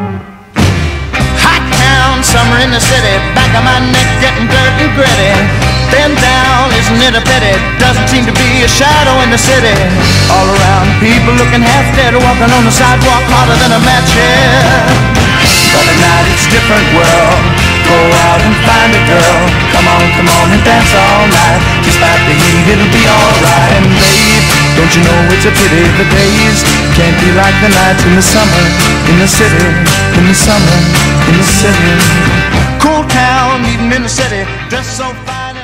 Hot town, summer in the city, back of my neck getting dirty and gritty. Bend down, isn't it a pity? Doesn't seem to be a shadow in the city. All around, people looking half dead, walking on the sidewalk harder than a match here. But at night it's a different world. Go out and find a girl. Come on, come on and dance all night. Despite the heat, it'll be alright. Don't you know it's a pity the days can't be like the nights in the summer, in the city, in the summer, in the city. Cool town, even in the city, dressed so fine.